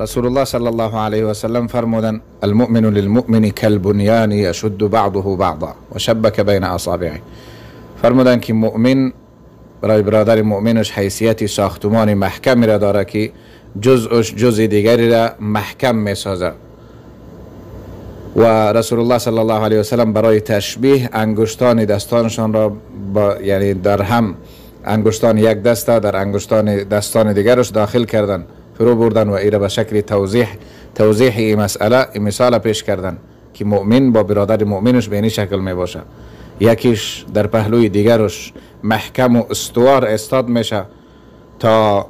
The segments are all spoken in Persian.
رسول الله صلی الله علیه و سلم فرمودن المؤمن للمؤمن كالبنيان يشد بعضه بعضا و شبك بین اصابعه فرمودن که مؤمن برای برادر مؤمنش حیثیت ساختمان محکمی را داره که جزءش جزء دیگری را محکم می سازه و رسول الله صلی الله علیه و سلم برای تشبیه انگشتان دستانشان را با یعنی در هم انگشتان یک دسته در انگشتان دستان دیگرش داخل کردن فرو بردن و ایره به شکل توضیح توضیح این مسئله این مثال پیش کردن که مؤمن با برادر مؤمنش به این شکل می باشه یکیش در پهلوی دیگرش محکم و استوار استاد میشه تا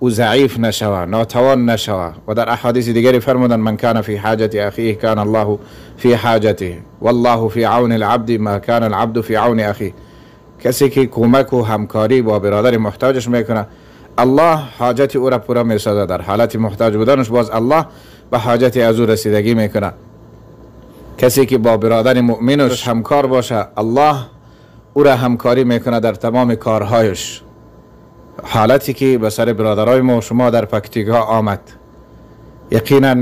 او ضعیف نشوه ناتوان نشوه. و در احادیث دیگری فرمودن من کان فی حاجت اخیه کان الله فی حاجته. والله فی عون العبد ما کان العبد فی عون اخیه. کسی که کمک و همکاری با برادر محتاجش می‌کنه الله حاجت او را پورا می‌سازه در حالت محتاج بودنش باز الله به حاجت از او رسیدگی می‌کنه کسی که با برادر مؤمنش همکار باشه الله او را همکاری می‌کنه در تمام کارهایش. حالتی که به سر برادرای ما شما در پکتیکا آمد. یقینا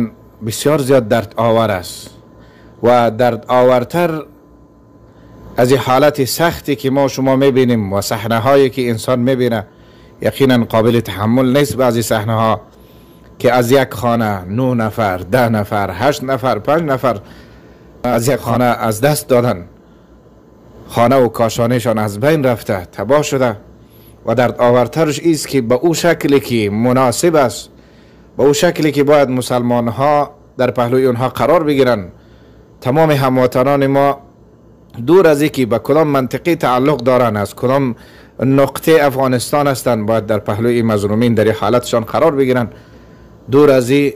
بسیار زیاد درد آور است و درد آورتر از این حالت سختی که ما شما می‌بینیم و صحنه هایی که انسان می‌بینه یقینا قابل تحمل نیست بعضی صحنه ها که از یک خانه نو نفر ده نفر هشت نفر پنج نفر از یک خانه از دست دادن. خانه و کاشانهشان از بین رفته تباه شده و درد آورترش ایست که به او شکلی که مناسب است به او شکلی که باید مسلمان ها در پهلوی اونها قرار بگیرن. تمام هموطنان ما دور از اینکه به کدام منطقه تعلق دارن از کدام نقطه افغانستان هستند باید در پهلوی مظلومین در حالتشان قرار بگیرن. دور از این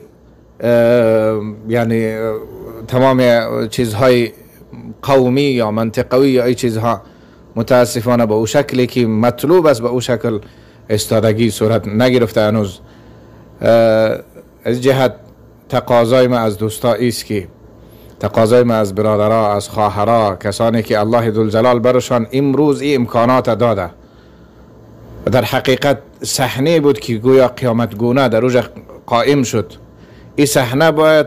یعنی تمام چیزهای قومی یا منطقوی یا ای چیزها متاسفانه به او شکلی که مطلوب است به او شکل استادگی صورت نگرفته. هنوز از جهت تقاضای ما از دوستا ایست که تقاضای ما از برادرها از خواهرها کسانی که الله ذوالجلال برشان امروز این امکانات داده. در حقیقت صحنه بود که گویا قیامت گونه در روز قائم شد. این صحنه باید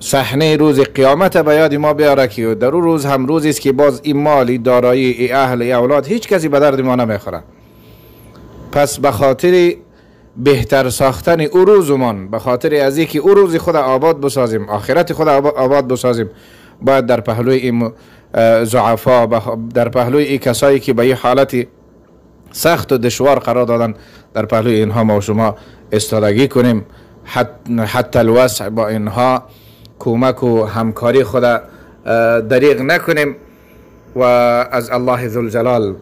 صحنه روز قیامت به یاد ما بیاره که در اون روز هم روزی است که باز این مال دارایی ای اهل ای اولاد هیچ کسی به درد ما نمی‌خوره. پس به خاطر بهتر ساختن او روزمان به خاطر از که او روز خود آباد بسازیم آخرت خود آباد بسازیم باید در پهلوی این زعفا در پهلوی این کسایی که به این حالت سخت و دشوار قرار دادن. در پهلوی اینها ما و شما استادگی کنیم. حتی الوسع با اینها کمک و همکاری خود دریغ نکنیم و از الله ذوالجلال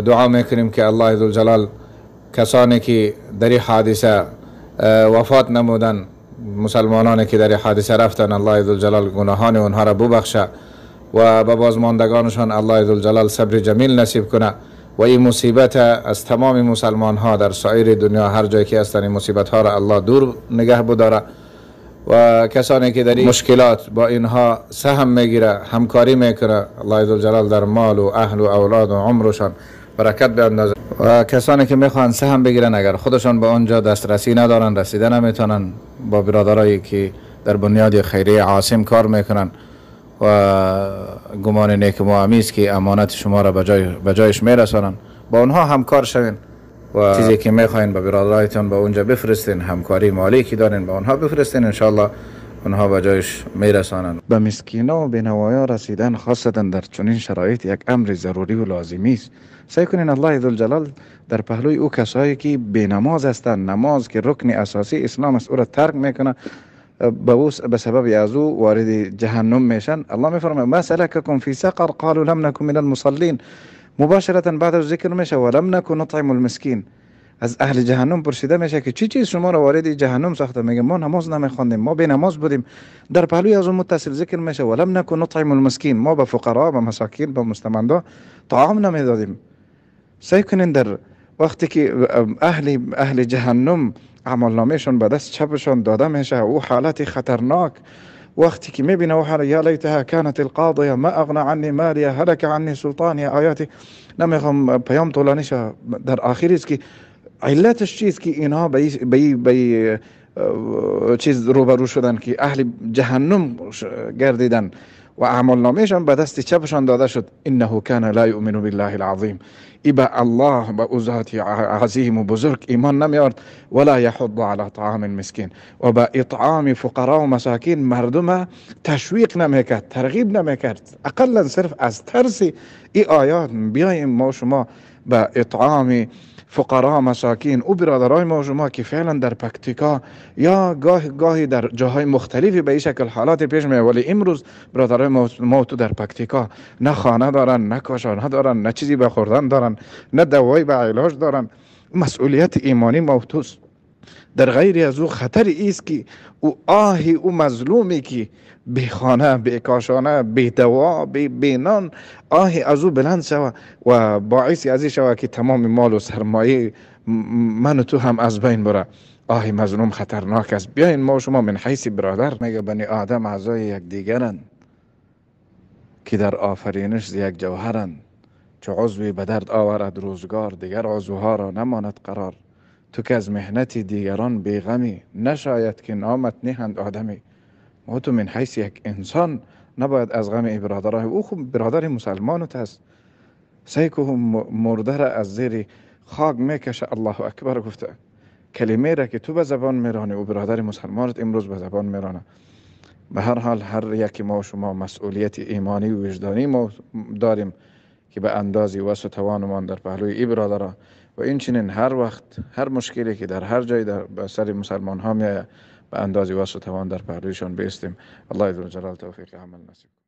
دعا می‌کنیم که الله ذوالجلال کسانی که در حادثه وفات نمودن مسلمانانی که در حادثه رفتن الله ذوالجلال گناهان اونها را ببخشه و به بازماندگانشان الله ذوالجلال صبر جمیل نصیب کنه. و این مصیبت از تمام مسلمان ها در سایر دنیا هر جایی که هستن این مصیبت ها را الله دور نگه بداره و کسانی که در این مشکلات با اینها سهم می‌گیره همکاری می‌کنه الله جلال در مال و اهل و اولاد و عمرشان برکت بیاندازه. و کسانی که می‌خوان سهم بگیرن اگر خودشان به اونجا دسترسی ندارن رسیده نمی‌تونن با برادرایی که در بنیاد خیریه عاصم کار می‌کنن و گمان نیک و که امانت شما را به جایش میرسانن با اونها همکار شوین و چیزی که می‌خواین به برادرایتان به اونجا بفرستین همکاری مالی که دارین به اونها بفرستین انشالله اونها به جایش میرسانن به مسکینا و بینوایا رسیدن خاصتا در چنین شرایط یک امر ضروری و لازمی است. سعی کنین الله ذوالجلال در پهلوی او کسایی که بینماز هستند نماز که رکن اساسی اسلام است او را ترک می‌کنه. به سبب از أو وارد جهنم میشن الله میفرماید ما سلککم فی سقر؟ قالوا لم نكن من المصلین مباشرتا بعد از ذکر میشه ولم نکن نطعم المسکین از أهل جهنم پرسیده میشه که چی چیز شما را وارد جهنم ساخته؟ میگه ما نماز نمیخوندیم ما به نماز بودیم. در پهلوی از اون متصل ذکر میشه ولم نکن نطعم المسکین. ما به فقرا به مساکین به مستمندا طعام نمیدادیم. سعی کنین در وقتی که أهل أهل جهنم عمل نامشون به دست چپشون داده میشه. أو حالت خطرناک. وقتی که میبینه أو حالا یا لیتها كانت القاضیه ما اغنى عني مالی هلك عني سلطانی آیاتی. نمیخوام پیام طولانی در آخری است که علتش چیست که اینها به به چیز روبرو شدن که أهل جهنم گردیدن. و اعمال نامهشان به دست چپشان داده شد؟ إنه کان لا یؤمن بالله العظیم ای به الله به ذات عظیم و بزرگ ایمان نمیارد ولا یحض على طعام مسکین و به اطعام فقرا و مساکین مردم تشویق نمیکرد ترغیب نمیکرد. اقلا صرف از ترس ای آیات بیایم ما شما به اطعام فقرا مساکین. او برادرای ما شما که فعلا در پکتیکا یا گاه گاهی در جاهای مختلفی به این شکل حالات پیش می ولی امروز برادرای ما تو در پکتیکا نه خانه دارن نه کاشانه دارن نه چیزی به دارن نه دوایی به علاج دارن. مسئولیت ایمانی موتوست در غیر از او خطر ایست که او آهی او مظلومی که بی خانه بی کاشانه بی دوا بی بینان آهی از او بلند شوه و باعثی از شوه که تمام مال و سرمایه من و تو هم از بین بره. آهی مظلوم خطرناک است. بیاین ما شما من حیث برادر. میگه بنی آدم اعضای یک دیگرند که در آفرینش یک جوهرند چه عضوی به درد آورد روزگار دیگر عضوها را نماند قرار. تو که از مهنت دیگران بیغمی نشاید که نامت نهند آدمی. و تو من حیث یک انسان نباید از غم ای برادره او خوب برادر مسلمانت هست. سیکو مرده را از زیر خاک می‌کشه الله اکبر گفته. کلمه را که تو به زبان میرانی او برادر مسلمانت امروز به زبان میرانه. به هر حال هر یکی ما شما مسئولیت ایمانی و وجدانی ما داریم. که به اندازی وسط توانمان در پهلوی ای برادره و این چنین هر وقت هر مشکلی که در هر جای در سر مسلمان ها میآید به اندازی واسه توان در پهلویشان بیستیم. الله جلال توفیق عمل نصیب